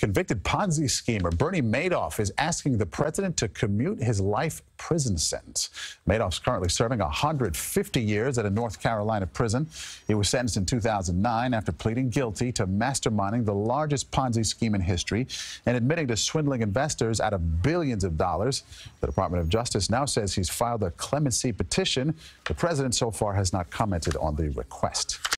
Convicted Ponzi schemer Bernie Madoff is asking the president to commute his life prison sentence. Madoff's currently serving 150 years at a North Carolina prison. He was sentenced in 2009 after pleading guilty to masterminding the largest Ponzi scheme in history and admitting to swindling investors out of billions of dollars. The Department of Justice now says he's filed a clemency petition. The president so far has not commented on the request.